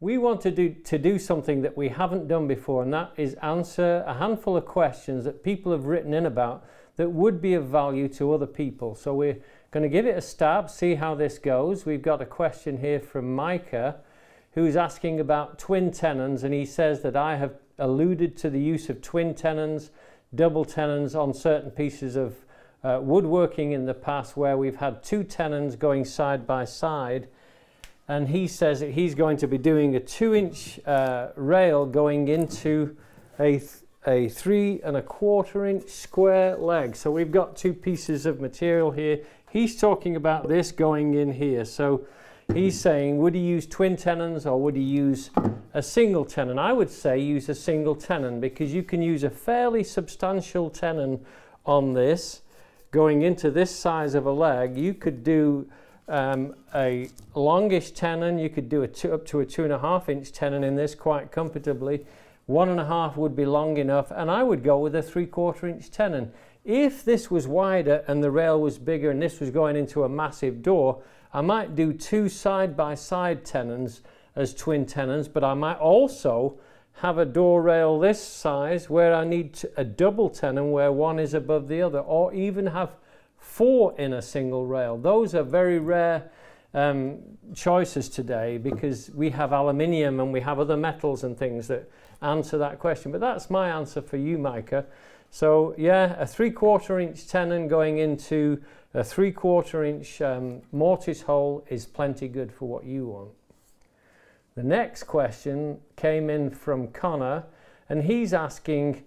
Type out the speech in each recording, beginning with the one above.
we want to do, to do something that we haven't done before, and that is answer a handful of questions that people have written in about that would be of value to other people. So we're going to give it a stab, see how this goes. We've got a question here from Micah who's asking about twin tenons, and he says that I have alluded to the use of twin tenons, double tenons on certain pieces of uh, woodworking in the past where we've had two tenons going side by side. And he says that he's going to be doing a two inch uh, rail going into a, th- a three and a quarter inch square leg. So we've got two pieces of material here. He's talking about this going in here. So he's saying, would he use twin tenons or would he use a single tenon? I would say use a single tenon because you can use a fairly substantial tenon on this going into this size of a leg. You could do um, a longish tenon, you could do a two, up to a two and a half inch tenon in this quite comfortably. One and a half would be long enough, and I would go with a three quarter inch tenon. If this was wider and the rail was bigger and this was going into a massive door, I might do two side by side tenons as twin tenons, but I might also have a door rail this size where I need a double tenon where one is above the other, or even have four in a single rail. Those are very rare um, choices today because we have aluminium and we have other metals and things that answer that question. But that's my answer for you, Micah. So yeah, a three quarter inch tenon going into a three quarter inch um, mortise hole is plenty good for what you want. The next question came in from Connor and he's asking,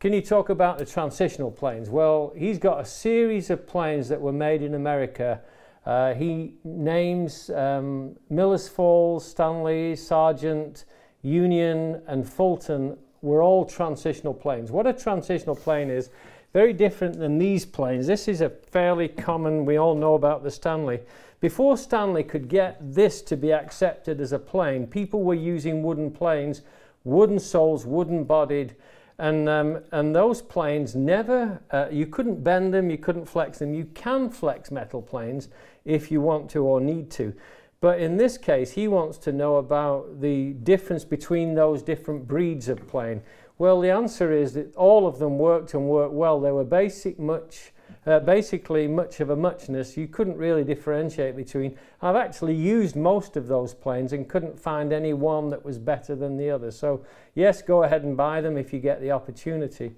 can you talk about the transitional planes? Well, he's got a series of planes that were made in America. Uh, he names um, Millers Falls, Stanley, Sargent, Union and Fulton were all transitional planes. What a transitional plane is, very different than these planes. This is a fairly common, we all know about the Stanley. Before Stanley could get this to be accepted as a plane, people were using wooden planes, wooden soles, wooden bodied, and, um, and those planes never, uh, you couldn't bend them, you couldn't flex them. You can flex metal planes if you want to or need to. But in this case, he wants to know about the difference between those different breeds of plane. Well, the answer is that all of them worked and worked well. They were basic much, uh, basically much of a muchness. You couldn't really differentiate between. I've actually used most of those planes and couldn't find any one that was better than the other. So yes, go ahead and buy them if you get the opportunity.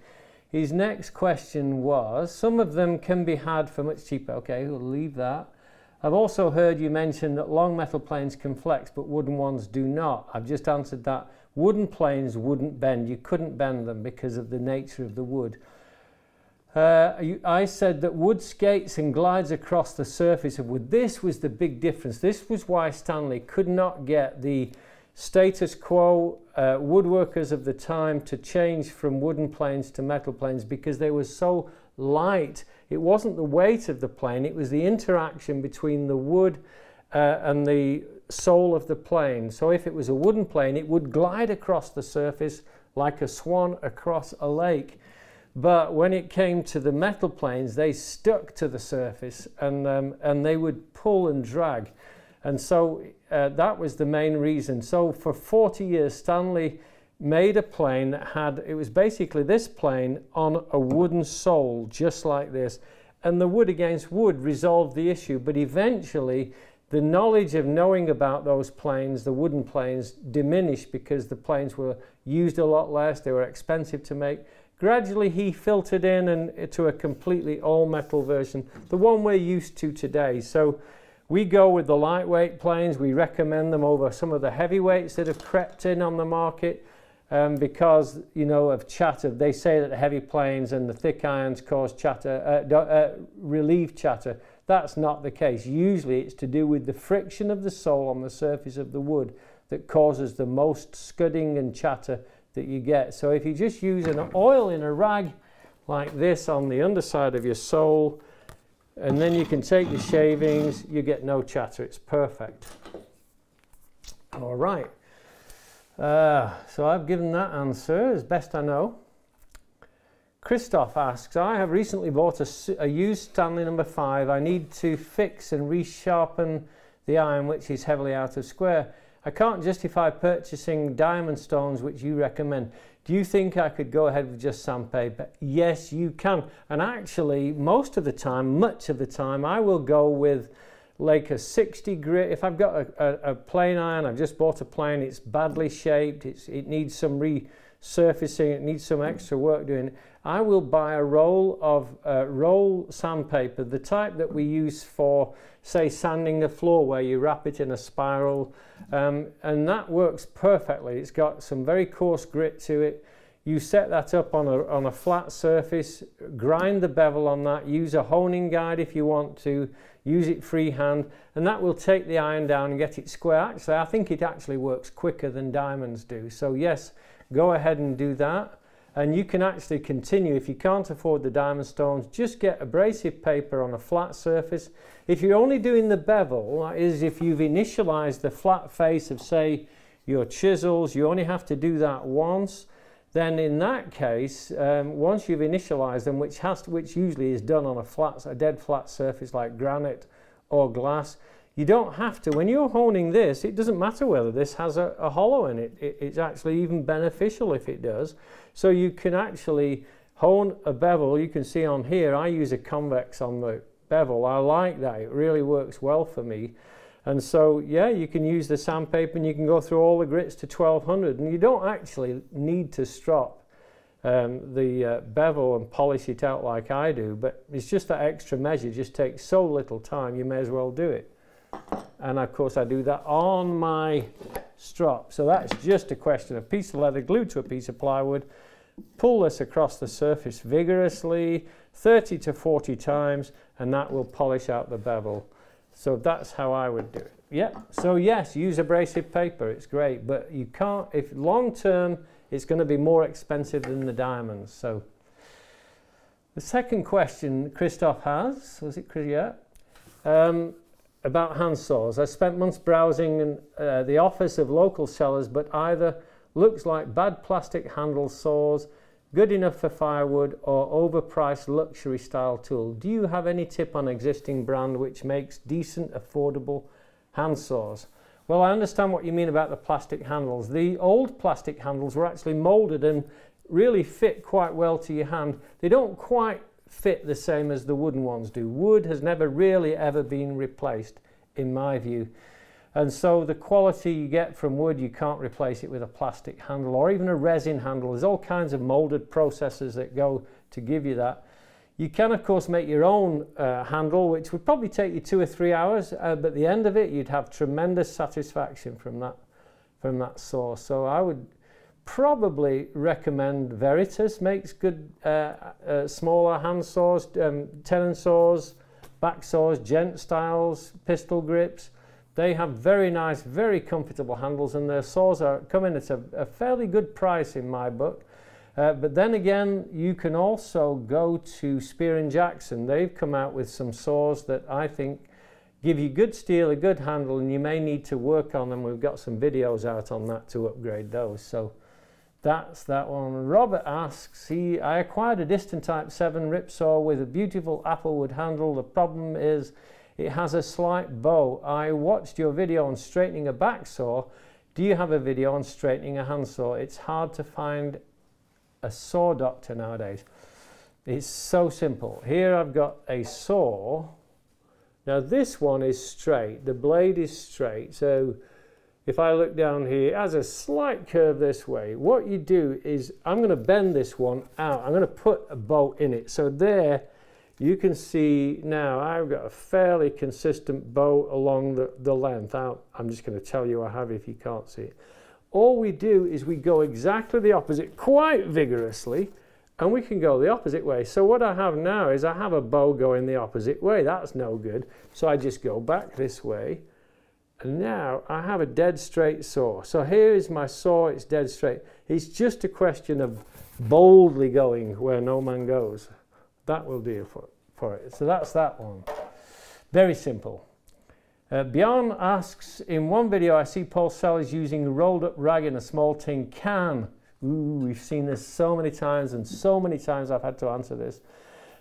His next question was, some of them can be had for much cheaper. Okay, we'll leave that. I've also heard you mention that long metal planes can flex, but wooden ones do not. I've just answered that. Wooden planes wouldn't bend. You couldn't bend them because of the nature of the wood. Uh, I said that wood skates and glides across the surface of wood. This was the big difference. This was why Stanley could not get the status quo uh, woodworkers of the time to change from wooden planes to metal planes because they were so light it wasn't the weight of the plane, it was the interaction between the wood uh, and the sole of the plane. So if it was a wooden plane, it would glide across the surface like a swan across a lake. But when it came to the metal planes, they stuck to the surface and, um, and they would pull and drag. And so uh, that was the main reason. So for 40 years, Stanley made a plane that had, it was basically this plane on a wooden sole, just like this. And the wood against wood resolved the issue, but eventually the knowledge of knowing about those planes, the wooden planes, diminished because the planes were used a lot less, they were expensive to make. Gradually he filtered in and to a completely all metal version, the one we're used to today. So we go with the lightweight planes, we recommend them over some of the heavyweights that have crept in on the market um, because you know of chatter. They say that the heavy planes and the thick irons cause chatter, uh, uh, relieve chatter. That's not the case. Usually, it's to do with the friction of the sole on the surface of the wood that causes the most scudding and chatter that you get. So if you just use an oil in a rag like this on the underside of your sole, and then you can take the shavings, you get no chatter. It's perfect. All right. Uh, so I've given that answer as best I know. Krištof asks, I have recently bought a, a, used Stanley number 5. I need to fix and resharpen the iron which is heavily out of square. I can't justify purchasing diamond stones which you recommend. Do you think I could go ahead with just sandpaper? Yes, you can. And actually, most of the time, much of the time, I will go with like a 60 grit. If I've got a, a, a plain iron, I've just bought a plane, it's badly shaped, it's, it needs some resurfacing, it needs some extra work doing. I will buy a roll of uh, roll sandpaper, the type that we use for, say, sanding the floor, where you wrap it in a spiral, um, and that works perfectly. It's got some very coarse grit to it. You set that up on a, on a flat surface, grind the bevel on that, use a honing guide if you want to, use it freehand, and that will take the iron down and get it square. Actually, I think it actually works quicker than diamonds do. So yes, go ahead and do that. And you can actually continue, if you can't afford the diamond stones, just get abrasive paper on a flat surface. If you're only doing the bevel, that is if you've initialized the flat face of say your chisels, you only have to do that once then in that case, um, once you've initialized them, which, has to, which usually is done on a flat, a dead flat surface like granite or glass, you don't have to. When you're honing this, it doesn't matter whether this has a, a hollow in it. it. It's actually even beneficial if it does. So you can actually hone a bevel. You can see on here, I use a convex on the bevel. I like that. It really works well for me. And so, yeah, you can use the sandpaper and you can go through all the grits to 1200 and you don't actually need to strop um, the uh, bevel and polish it out like I do, but it's just that extra measure just takes so little time, you may as well do it. And of course I do that on my strop. So that's just a question of piece of leather glued to a piece of plywood, pull this across the surface vigorously, 30 to 40 times, and that will polish out the bevel. So that's how I would do it. Yeah. So yes, use abrasive paper. It's great, but you can't. If long term, it's going to be more expensive than the diamonds. So the second question Krištof has was it? Yeah. Um, about hand saws. I spent months browsing in, uh, the office of local sellers, but either looks like bad plastic handle saws good enough for firewood or overpriced luxury style tool. Do you have any tip on existing brand which makes decent affordable hand saws? Well, I understand what you mean about the plastic handles. The old plastic handles were actually molded and really fit quite well to your hand. They don't quite fit the same as the wooden ones do. Wood has never really ever been replaced in my view. And so the quality you get from wood, you can't replace it with a plastic handle or even a resin handle. There's all kinds of molded processes that go to give you that. You can, of course, make your own uh, handle, which would probably take you two or three hours, uh, but at the end of it, you'd have tremendous satisfaction from that, from that saw. So I would probably recommend Veritas, makes good uh, uh smaller hand saws, um, tenon saws, back saws, gent styles, pistol grips. They have very nice, very comfortable handles and their saws are coming at a, a fairly good price in my book. Uh, but then again, you can also go to Spear and Jackson. They've come out with some saws that I think give you good steel, a good handle, and you may need to work on them. We've got some videos out on that to upgrade those. So that's that one. Robert asks, he, I acquired a Disston Type 7 rip saw with a beautiful applewood handle. The problem is it has a slight bow. I watched your video on straightening a back saw. Do you have a video on straightening a handsaw? It's hard to find a saw doctor nowadays. It's so simple. Here I've got a saw. Now this one is straight. The blade is straight. So if I look down here, has a slight curve this way. What you do is I'm going to bend this one out. I'm going to put a bolt in it. So there you can see now I've got a fairly consistent bow along the, the length. Out. I'm just going to tell you I have if you can't see it. All we do is we go exactly the opposite quite vigorously and we can go the opposite way. So what I have now is I have a bow going the opposite way. That's no good. So I just go back this way. And now I have a dead straight saw. So here is my saw, it's dead straight. It's just a question of boldly going where no man goes. That will do for, for it. So that's that one. Very simple. Uh, Bjorn asks, in one video I see Paul Sellers using a rolled up rag in a small tin can. Ooh, we've seen this so many times and so many times I've had to answer this.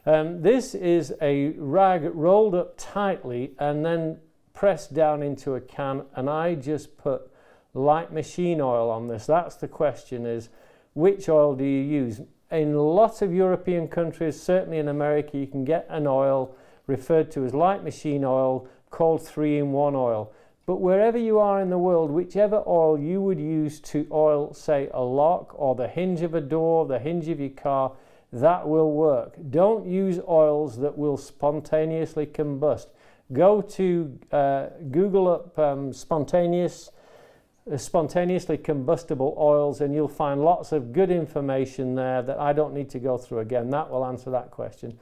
Um, this is a rag rolled up tightly and then pressed down into a can and I just put light machine oil on this? That's the question is which oil do you use? In lots of European countries, certainly in America, you can get an oil referred to as light machine oil called 3-in-1 oil. But wherever you are in the world, whichever oil you would use to oil, say, a lock or the hinge of a door, the hinge of your car, that will work. Don't use oils that will spontaneously combust. Go to uh, Google up um, spontaneous, uh, spontaneously combustible oils and you'll find lots of good information there that I don't need to go through again. That will answer that question.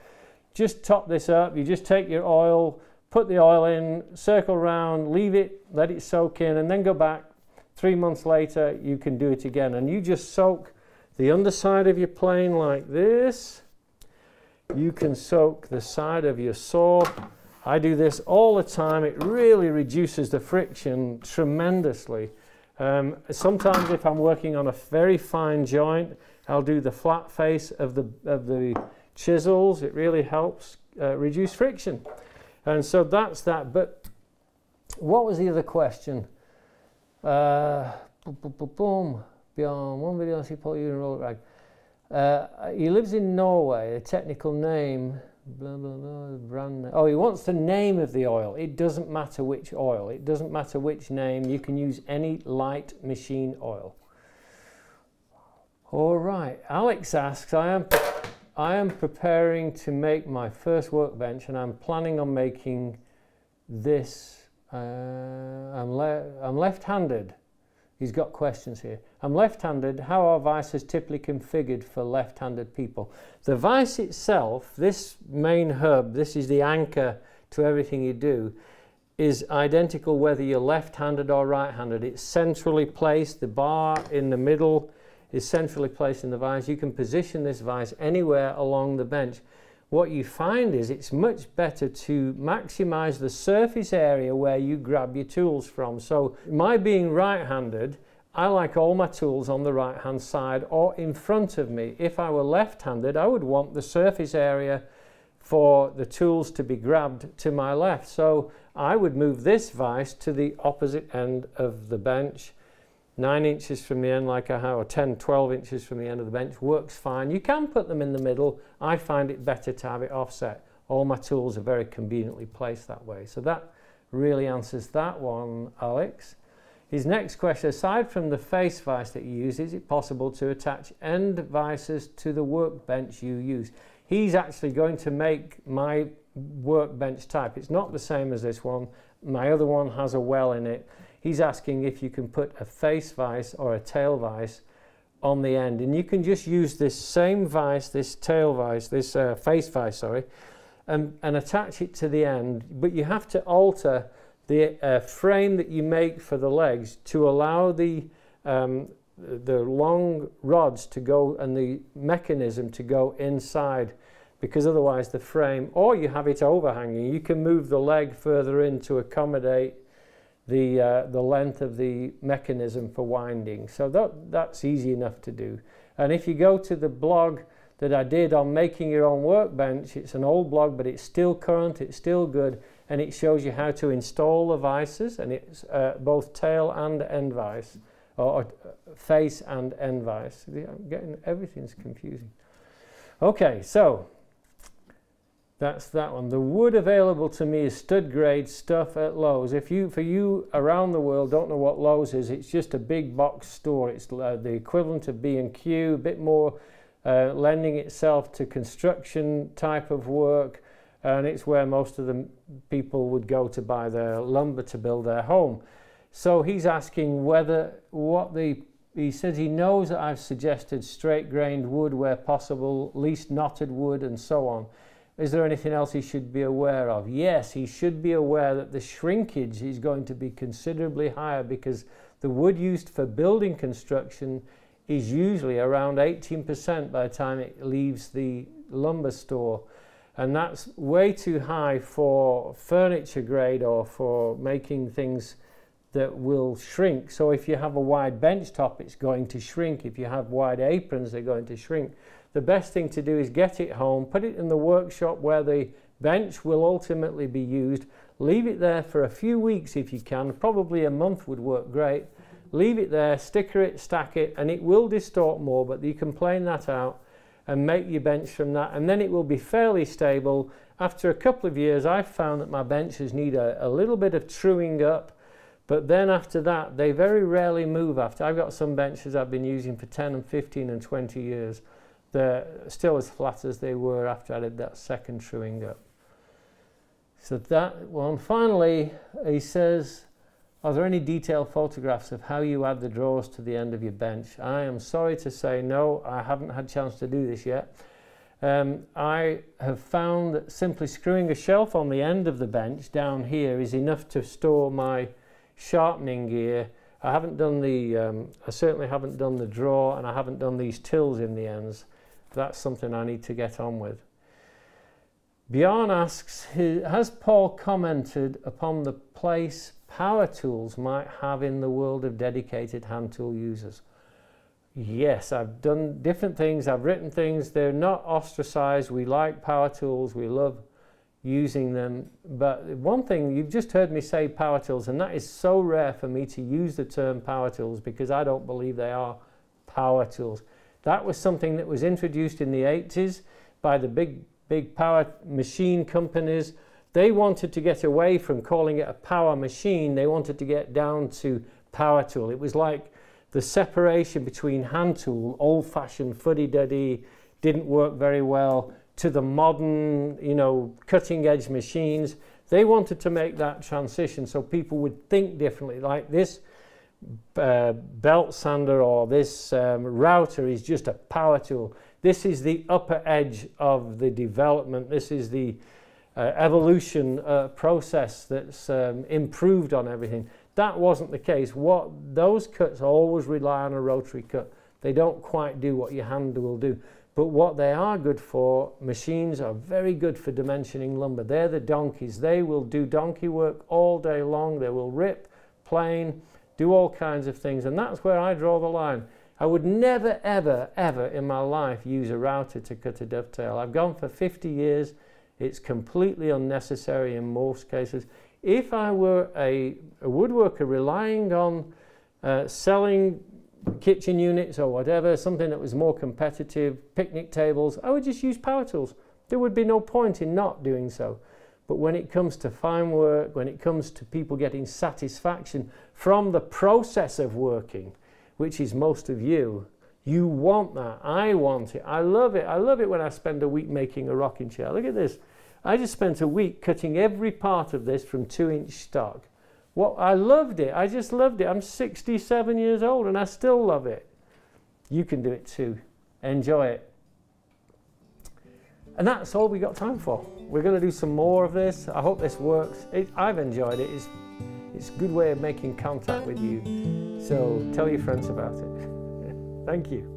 Just top this up. You just take your oil, put the oil in, circle around, leave it, let it soak in, and then go back. Three months later, you can do it again. And you just soak the underside of your plane like this. You can soak the side of your saw. I do this all the time. It really reduces the friction tremendously. Um, sometimes if I'm working on a very fine joint, I'll do the flat face of the, of the chisels. It really helps uh, reduce friction. And so that's that. But what was the other question? Uh, boom, boom, boom, beyond one video he put you in roll rag. Uh, he lives in Norway. A technical name, blah blah blah, brand. Name. Oh, he wants the name of the oil. It doesn't matter which oil. It doesn't matter which name. You can use any light machine oil. All right. Alex asks, I am. I am preparing to make my first workbench and I'm planning on making this. Uh, I'm, le I'm left-handed. He's got questions here. I'm left-handed. How are vices typically configured for left-handed people? The vice itself, this main hub, this is the anchor to everything you do, is identical whether you're left-handed or right-handed. It's centrally placed. The bar in the middle is centrally placed in the vice. You can position this vice anywhere along the bench. What you find is it's much better to maximize the surface area where you grab your tools from. So my being right-handed, I like all my tools on the right hand side or in front of me. If I were left handed, I would want the surface area for the tools to be grabbed to my left. So I would move this vise to the opposite end of the bench. Nine inches from the end like I have, or 10, 12 inches from the end of the bench works fine. You can put them in the middle. I find it better to have it offset. All my tools are very conveniently placed that way. So that really answers that one, Alex. His next question, aside from the face vise that you use, is it possible to attach end vices to the workbench you use? He's actually going to make my workbench type. It's not the same as this one. My other one has a well in it. He's asking if you can put a face vise or a tail vise on the end. And you can just use this same vise, this tail vise, this uh, face vise, sorry, and, and attach it to the end. But you have to alter the uh, frame that you make for the legs to allow the um, the long rods to go and the mechanism to go inside because otherwise the frame or you have it overhanging you can move the leg further in to accommodate the uh, the length of the mechanism for winding. So that that's easy enough to do. And if you go to the blog that I did on making your own workbench it's an old blog but it's still current it's still good and it shows you how to install the vices and it's uh, both tail and end vice or, or, uh, face and end vice. I'm getting everything's confusing. Okay, so that's that one. The wood available to me is stud grade stuff at Lowe's. If you, for you around the world, don't know what Lowe's is, it's just a big box store. It's uh, the equivalent of B&Q, a bit more uh, lending itself to construction type of work and it's where most of the people would go to buy their lumber to build their home. So he's asking whether what the he says he knows that I've suggested straight grained wood where possible, least knotted wood, and so on. Is there anything else he should be aware of? Yes, he should be aware that the shrinkage is going to be considerably higher because the wood used for building construction is usually around 18% by the time it leaves the lumber store and that's way too high for furniture grade or for making things that will shrink. So if you have a wide bench top, it's going to shrink. If you have wide aprons, they're going to shrink. The best thing to do is get it home, put it in the workshop where the bench will ultimately be used, leave it there for a few weeks if you can, probably a month would work great, leave it there, sticker it, stack it, and it will distort more, but you can plane that out and make your bench from that, and then it will be fairly stable. After a couple of years, I've found that my benches need a, a little bit of truing up, but then after that, they very rarely move after. I've got some benches I've been using for 10 and 15 and 20 years. They're still as flat as they were after I did that second truing up. So that one. Finally, he says, are there any detailed photographs of how you add the drawers to the end of your bench? I am sorry to say no, I haven't had a chance to do this yet. Um, I have found that simply screwing a shelf on the end of the bench down here is enough to store my sharpening gear. I haven't done the, um, I certainly haven't done the drawer and I haven't done these tills in the ends. That's something I need to get on with. Bjorn asks, has Paul commented upon the place power tools might have in the world of dedicated hand tool users? Yes, I've done different things. I've written things. They're not ostracized. We like power tools. We love using them. But one thing, you've just heard me say power tools, and that is so rare for me to use the term power tools because I don't believe they are power tools. That was something that was introduced in the 80s by the big big power machine companies, they wanted to get away from calling it a power machine. They wanted to get down to power tool. It was like the separation between hand tool, old-fashioned fuddy-duddy, didn't work very well, to the modern, you know, cutting-edge machines. They wanted to make that transition so people would think differently. Like this uh, belt sander or this um, router is just a power tool. This is the upper edge of the development. This is the uh, evolution uh, process that's um, improved on everything. That wasn't the case. What those cuts always rely on a rotary cut. They don't quite do what your hand will do. But what they are good for, machines are very good for dimensioning lumber. They're the donkeys. They will do donkey work all day long. They will rip, plane, do all kinds of things. And that's where I draw the line. I would never, ever, ever in my life use a router to cut a dovetail. I've gone for 50 years. It's completely unnecessary in most cases. If I were a, a woodworker relying on uh, selling kitchen units or whatever, something that was more competitive, picnic tables, I would just use power tools. There would be no point in not doing so. But when it comes to fine work, when it comes to people getting satisfaction from the process of working, which is most of you, you want that. I want it. I love it. I love it when I spend a week making a rocking chair. Look at this. I just spent a week cutting every part of this from two inch stock. What I loved it. I just loved it. I'm 67 years old and I still love it. You can do it too. Enjoy it. And that's all we got time for. We're going to do some more of this. I hope this works. It, I've enjoyed it. It's, it's a good way of making contact with you. So tell your friends about it. Thank you.